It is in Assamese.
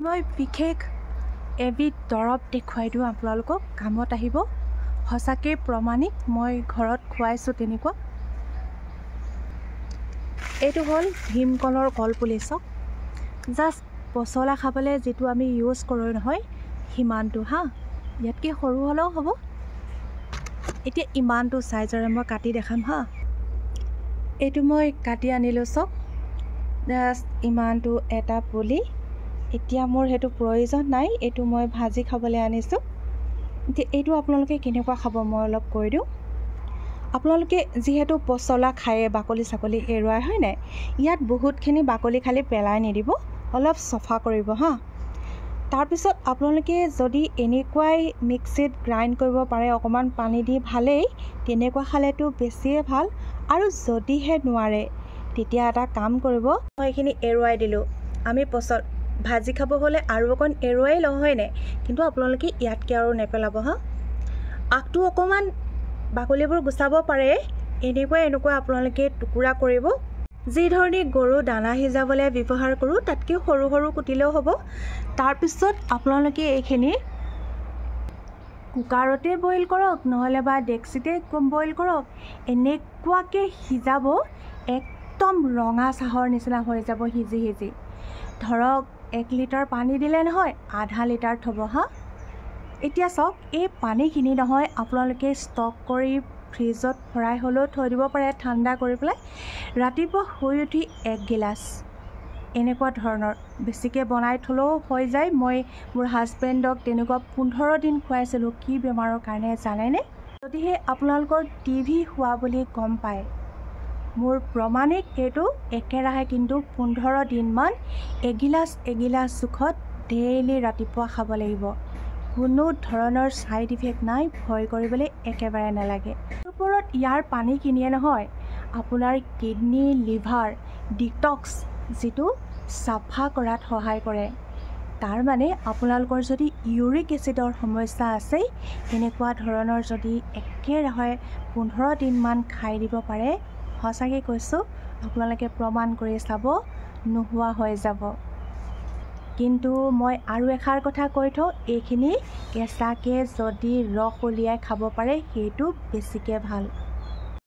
মই বিশেষ এবিধ দৰৱ দেখুৱাই দিওঁ আপোনালোকক। কামত আহিব। সঁচাকৈ প্ৰমাণিক মই ঘৰত খুৱাইছোঁ তেনেকুৱা। এইটো হ'ল ভীমকলৰ কলপুলি চাওক জাষ্ট পচলা খাবলৈ যিটো আমি ইউজ কৰোঁ নহয় সিমানটো হা? ইয়াতকৈ সৰু হ'লেও হ'ব। এতিয়া ইমানটো চাইজৰে মই কাটি দেখাম হা? এইটো মই কাটি আনিলোঁ চাওক। জাষ্ট ইমানটো এটা পুলি। এতিয়া মোৰ সেইটো প্ৰয়োজন নাই এইটো মই ভাজি খাবলৈ আনিছোঁ। এতিয়া এইটো আপোনালোকে কেনেকুৱা খাব মই অলপ কৈ দিওঁ। আপোনালোকে যিহেতু পচলা খায়ে বাকলি চাকলি এৰুৱাই হয় নাই? ইয়াত বহুতখিনি বাকলি খালি পেলাই নিদিব অলপ চফা কৰিব হাঁ। তাৰপিছত আপোনালোকে যদি এনেকুৱাই মিক্সিত গ্ৰাইণ্ড কৰিব পাৰে অকণমান পানী দি ভালেই তেনেকুৱা খালেতো বেছিয়ে ভাল। আৰু যদিহে নোৱাৰে তেতিয়া এটা কাম কৰিব মই এইখিনি এৰুৱাই দিলোঁ। আমি পচল ভাজি খাব হ'লে আৰু অকণ এৰুৱাই লওঁ হয় নাই? কিন্তু আপোনালোকে ইয়াতকৈ আৰু নেপেলাব হাঁ? আগটো অকণমান বাকলিবোৰ গুচাব পাৰে। এনেকুৱা এনেকুৱা আপোনালোকে টুকুৰা কৰিব। যিধৰণে গৰু দানা সিজাবলৈ ব্যৱহাৰ কৰোঁ তাতকৈ সৰু সৰু কুটিলেও হ'ব। তাৰপিছত আপোনালোকে এইখিনি কুকাৰতে বইল কৰক নহ'লে বা ডেক্সিতে বইল কৰক। এনেকুৱাকৈ সিজাব একদম ৰঙা চাহৰ নিচিনা হৈ যাব সিজি সিজি। ধৰক এক লিটাৰ পানী দিলে নহয় আধা লিটাৰ থ'ব হা? এতিয়া চাওক এই পানীখিনি নহয় আপোনালোকে ষ্টক কৰি ফ্ৰিজত ভৰাই হ'লেও থৈ দিব পাৰে ঠাণ্ডা কৰি পেলাই। ৰাতিপুৱা শুই উঠি এক গিলাচ এনেকুৱা ধৰণৰ বেছিকৈ বনাই থ'লেও হৈ যায়। মই মোৰ হাজবেণ্ডক তেনেকুৱা পোন্ধৰ দিন খুৱাইছিলোঁ কি বেমাৰৰ কাৰণে জানেনে? যদিহে আপোনালোকৰ টিভি হোৱা বুলি গম পায় মোৰ প্ৰমাণিক এইটো একেৰাহে কিন্তু পোন্ধৰ দিনমান এগিলাচ এগিলাচ জোখত ডেইলি ৰাতিপুৱা খাব লাগিব। কোনো ধৰণৰ ছাইড ইফেক্ট নাই ভয় কৰিবলৈ একেবাৰে নালাগে। ওপৰত ইয়াৰ পানীখিনিয়ে নহয় আপোনাৰ কিডনী লিভাৰ ডিটক্স যিটো চাফা কৰাত সহায় কৰে। তাৰ মানে আপোনালোকৰ যদি ইউৰিক এচিডৰ সমস্যা আছে তেনেকুৱা ধৰণৰ যদি একেৰাহে পোন্ধৰ দিনমান খাই দিব পাৰে সঁচাকৈ কৈছোঁ আপোনালোকে প্ৰমাণ কৰি চাব নোহোৱা হৈ যাব। কিন্তু মই আৰু এষাৰ কথা কৈ থওঁ এইখিনি কেঁচাকৈ যদি ৰস উলিয়াই খাব পাৰে সেইটো বেছিকৈ ভাল।